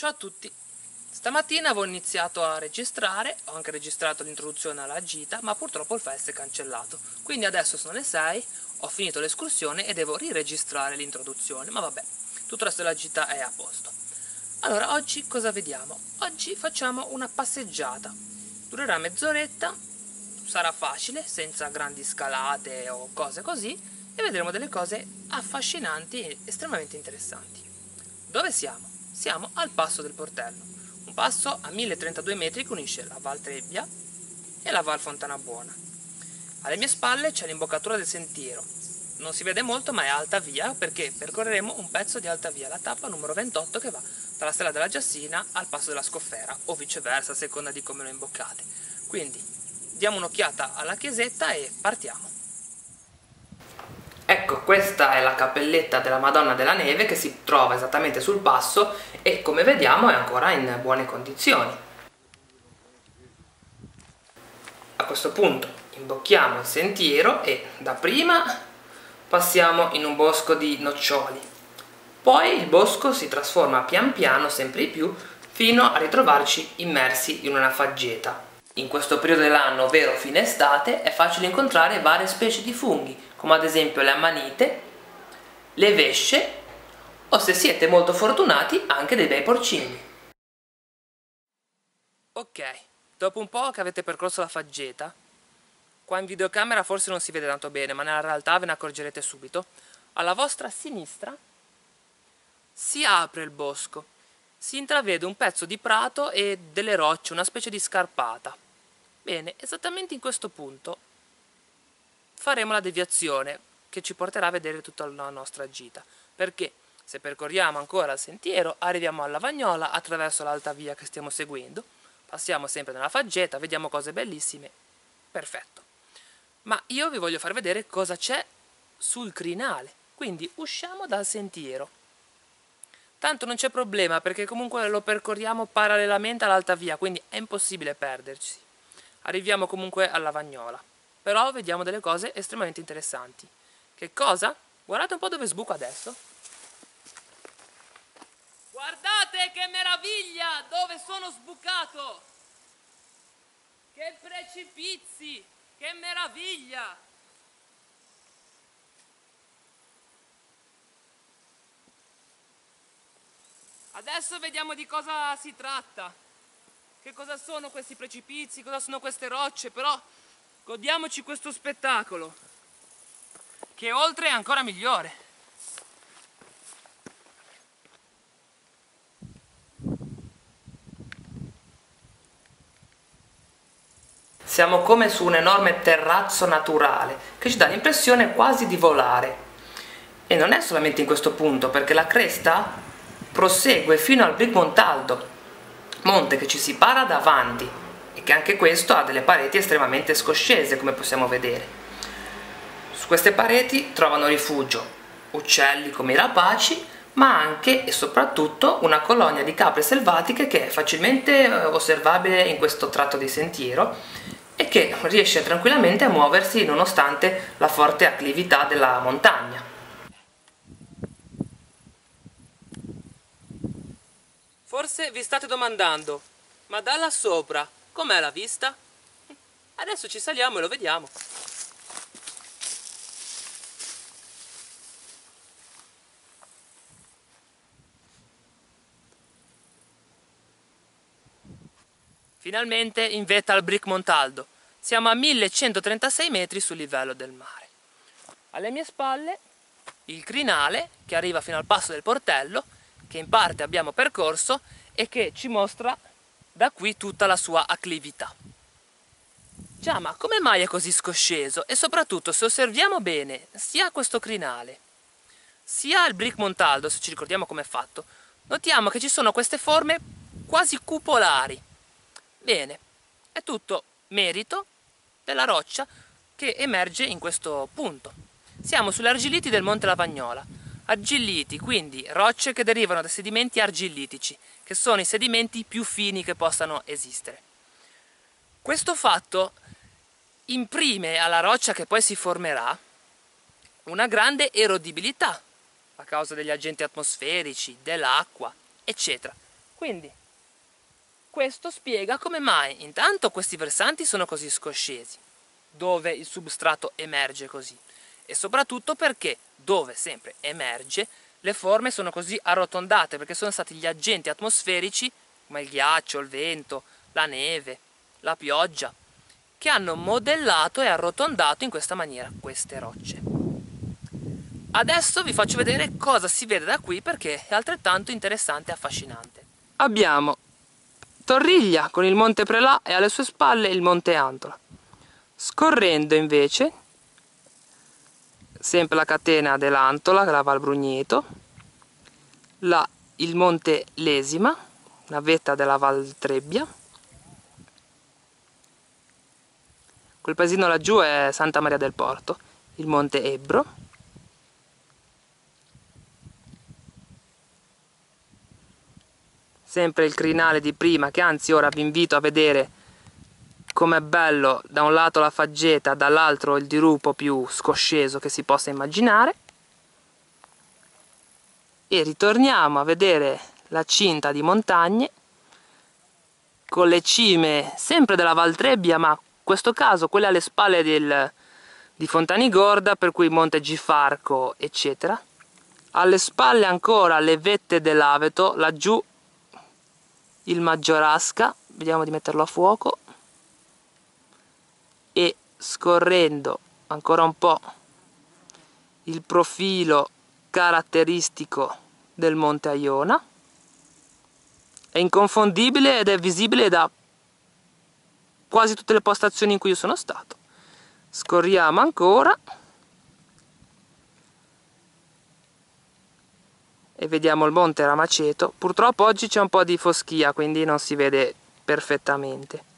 Ciao a tutti! Stamattina avevo iniziato a registrare, ho anche registrato l'introduzione alla gita, ma purtroppo il file si è cancellato. Quindi adesso sono le 6, ho finito l'escursione e devo riregistrare l'introduzione, ma vabbè, tutto il resto della gita è a posto. Allora, oggi cosa vediamo? Oggi facciamo una passeggiata. Durerà mezz'oretta, sarà facile, senza grandi scalate o cose così, e vedremo delle cose affascinanti e estremamente interessanti. Dove siamo? Siamo al passo del portello, un passo a 1032 metri che unisce la Val Trebbia e la Val Fontana Buona. Alle mie spalle c'è l'imboccatura del sentiero. Non si vede molto ma è alta via perché percorreremo un pezzo di alta via, la tappa numero 28 che va dalla Stella della Giassina al passo della Scoffera o viceversa a seconda di come lo imboccate. Quindi diamo un'occhiata alla chiesetta e partiamo. Ecco, questa è la cappelletta della Madonna della Neve che si trova esattamente sul passo e come vediamo è ancora in buone condizioni. A questo punto imbocchiamo il sentiero e dapprima passiamo in un bosco di noccioli. Poi il bosco si trasforma pian piano sempre di più fino a ritrovarci immersi in una faggeta. In questo periodo dell'anno, ovvero fine estate, è facile incontrare varie specie di funghi, come ad esempio le ammanite, le vesce o se siete molto fortunati anche dei bei porcini. Ok, dopo un po' che avete percorso la faggeta, qua in videocamera forse non si vede tanto bene, ma nella realtà ve ne accorgerete subito, alla vostra sinistra si apre il bosco si intravede un pezzo di prato e delle rocce, una specie di scarpata. Bene, esattamente in questo punto faremo la deviazione che ci porterà a vedere tutta la nostra gita, perché se percorriamo ancora il sentiero arriviamo alla Vagnola attraverso l'alta via che stiamo seguendo, passiamo sempre nella faggeta, vediamo cose bellissime, perfetto. Ma io vi voglio far vedere cosa c'è sul crinale, quindi usciamo dal sentiero Tanto non c'è problema perché comunque lo percorriamo parallelamente all'alta via, quindi è impossibile perderci. Arriviamo comunque alla Vagnola. Però vediamo delle cose estremamente interessanti. Che cosa? Guardate un po' dove sbuco adesso. Guardate che meraviglia dove sono sbucato! Che precipizi! Che meraviglia! Adesso vediamo di cosa si tratta. Che cosa sono questi precipizi, cosa sono queste rocce, però godiamoci questo spettacolo, che oltre è ancora migliore. Siamo come su un enorme terrazzo naturale che ci dà l'impressione quasi di volare. E non è solamente in questo punto, perché la cresta prosegue fino al Big Montaldo, monte che ci si para davanti e che anche questo ha delle pareti estremamente scoscese come possiamo vedere. Su queste pareti trovano rifugio uccelli come i rapaci ma anche e soprattutto una colonia di capre selvatiche che è facilmente eh, osservabile in questo tratto di sentiero e che riesce tranquillamente a muoversi nonostante la forte acclività della montagna. Forse vi state domandando, ma da là sopra com'è la vista? Adesso ci saliamo e lo vediamo. Finalmente in vetta al Brick Montaldo. Siamo a 1136 metri sul livello del mare. Alle mie spalle il crinale che arriva fino al passo del portello che in parte abbiamo percorso e che ci mostra da qui tutta la sua acclività. Già, ma come mai è così scosceso? E soprattutto, se osserviamo bene, sia questo crinale, sia il Brick Montaldo, se ci ricordiamo come è fatto, notiamo che ci sono queste forme quasi cupolari. Bene, è tutto merito della roccia che emerge in questo punto. Siamo sulle argilliti del Monte Lavagnola, Argilliti, quindi rocce che derivano da sedimenti argillitici, che sono i sedimenti più fini che possano esistere. Questo fatto imprime alla roccia che poi si formerà una grande erodibilità a causa degli agenti atmosferici, dell'acqua, eccetera. Quindi, questo spiega come mai intanto questi versanti sono così scoscesi, dove il substrato emerge così, e soprattutto perché dove sempre emerge le forme sono così arrotondate, perché sono stati gli agenti atmosferici, come il ghiaccio, il vento, la neve, la pioggia, che hanno modellato e arrotondato in questa maniera queste rocce. Adesso vi faccio vedere cosa si vede da qui perché è altrettanto interessante e affascinante. Abbiamo Torriglia con il monte Prelà e alle sue spalle il monte Antola. Scorrendo invece, sempre la catena dell'Antola, la Val Brugneto, la, il monte Lesima, la vetta della Val Trebbia, quel paesino laggiù è Santa Maria del Porto, il monte Ebro, sempre il crinale di prima che anzi ora vi invito a vedere com'è bello da un lato la faggeta dall'altro il dirupo più scosceso che si possa immaginare. E ritorniamo a vedere la cinta di montagne con le cime sempre della Val Trebbia ma in questo caso quelle alle spalle del, di Fontanigorda per cui Monte Gifarco eccetera. Alle spalle ancora le vette dell'Aveto laggiù il Maggiorasca, vediamo di metterlo a fuoco, scorrendo ancora un po' il profilo caratteristico del Monte Aiona, è inconfondibile ed è visibile da quasi tutte le postazioni in cui io sono stato. Scorriamo ancora. e vediamo il monte Ramaceto. Purtroppo oggi c'è un po' di foschia, quindi non si vede perfettamente.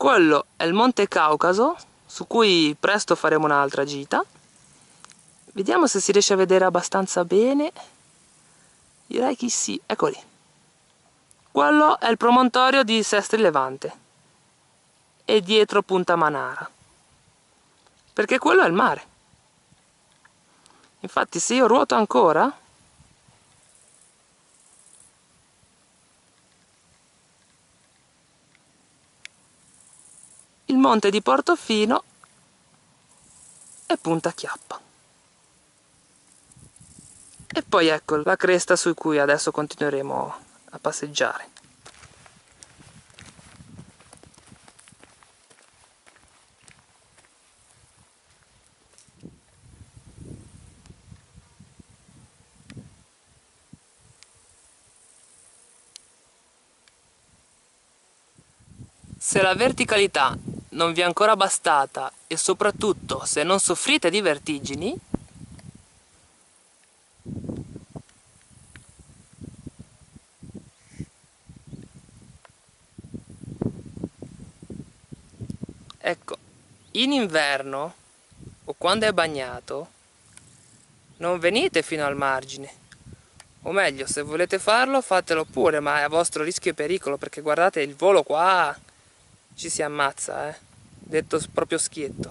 Quello è il monte Caucaso, su cui presto faremo un'altra gita. Vediamo se si riesce a vedere abbastanza bene. Direi che sì, eccoli. Quello è il promontorio di Sestri Levante e dietro Punta Manara. Perché quello è il mare. Infatti se io ruoto ancora, il monte di Portofino e Punta Chiappa. E poi ecco la cresta su cui adesso continueremo a passeggiare. Se la verticalità non vi è ancora bastata e soprattutto se non soffrite di vertigini, ecco, in inverno o quando è bagnato non venite fino al margine. O meglio se volete farlo fatelo pure ma è a vostro rischio e pericolo perché guardate il volo qua ci si ammazza, eh. Detto proprio schietto.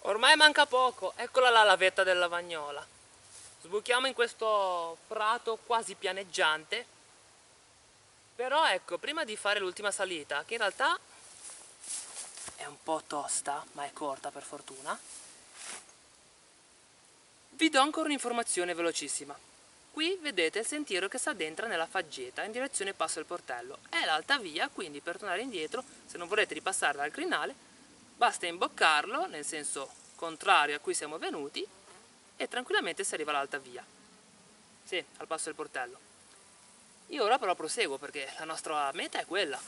Ormai manca poco, eccola la vetta della Vagnola. Sbuchiamo in questo prato quasi pianeggiante. Però ecco, prima di fare l'ultima salita, che in realtà è un po' tosta, ma è corta per fortuna, vi do ancora un'informazione velocissima. Qui vedete il sentiero che si addentra nella faggeta in direzione Passo del Portello. È l'alta via, quindi per tornare indietro, se non volete ripassare dal crinale, basta imboccarlo nel senso contrario a cui siamo venuti e tranquillamente si arriva all'alta via. Sì, al Passo del Portello. Io ora però proseguo perché la nostra meta è quella.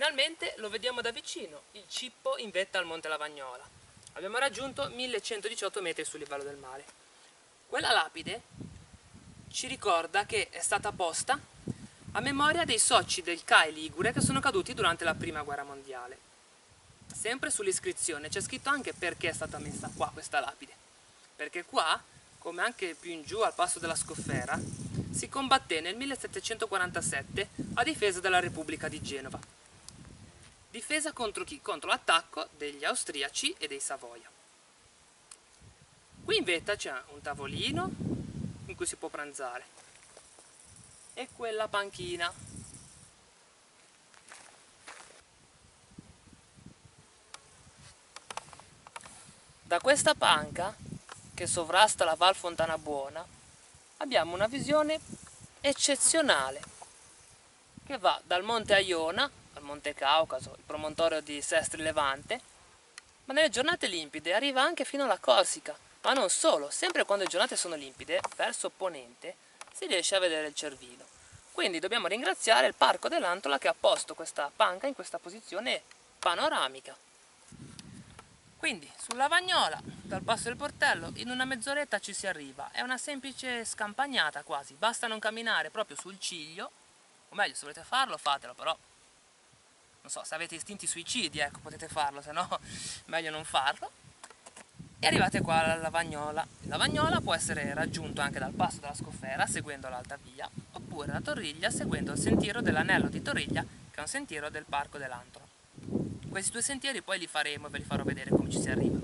Finalmente lo vediamo da vicino, il cippo in vetta al Monte Lavagnola. Abbiamo raggiunto 1118 metri sul livello del mare. Quella lapide ci ricorda che è stata posta a memoria dei soci del CAI Ligure che sono caduti durante la prima guerra mondiale. sempre sull'iscrizione c'è scritto anche perché è stata messa qua questa lapide. Perché qua, come anche più in giù al passo della Scoffera, si combatté nel 1747 a difesa della Repubblica di Genova. Difesa contro chi? Contro l'attacco degli austriaci e dei Savoia. Qui in vetta c'è un tavolino in cui si può pranzare e quella panchina Da questa panca, che sovrasta la Val Fontana Buona, abbiamo una visione eccezionale che va dal Monte Aiona al Monte Caucaso, il promontorio di Sestri Levante, ma nelle giornate limpide arriva anche fino alla Corsica, ma non solo, sempre quando le giornate sono limpide, verso ponente, si riesce a vedere il Cervino. Quindi dobbiamo ringraziare il Parco dell'Antola che ha posto questa panca in questa posizione panoramica. Quindi sulla Vagnola, dal passo del portello, in una mezz'oretta ci si arriva. È una semplice scampagnata quasi, basta non camminare proprio sul ciglio, o meglio se volete farlo fatelo, però non so, se avete istinti suicidi, ecco, potete farlo, se no meglio non farlo. E arrivate qua alla Lavagnola. La Lavagnola può essere raggiunto anche dal passo della Scoffera, seguendo l'alta via, oppure la Torriglia, seguendo il sentiero dell'anello di Torriglia, che è un sentiero del Parco dell'Antolo. Questi due sentieri poi li faremo e ve li farò vedere come ci si arriva.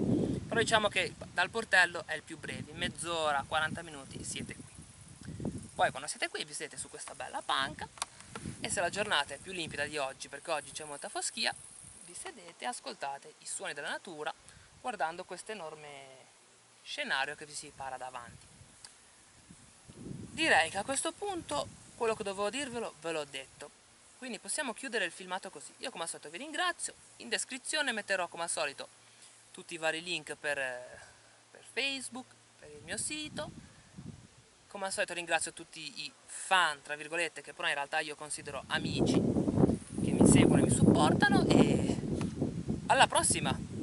Però diciamo che dal portello è il più breve, mezz'ora, 40 minuti siete qui. Poi quando siete qui vi siete su questa bella panca e se la giornata è più limpida di oggi, perché oggi c'è molta foschia, vi sedete e ascoltate i suoni della natura guardando questo enorme scenario che vi si para davanti. Direi che a questo punto quello che dovevo dirvelo ve l'ho detto. Quindi possiamo chiudere il filmato così. Io come al solito vi ringrazio, in descrizione metterò come al solito tutti i vari link per, per Facebook, per il mio sito. Come al solito ringrazio tutti i fan, tra virgolette, che però in realtà io considero amici, che mi seguono e mi supportano e alla prossima!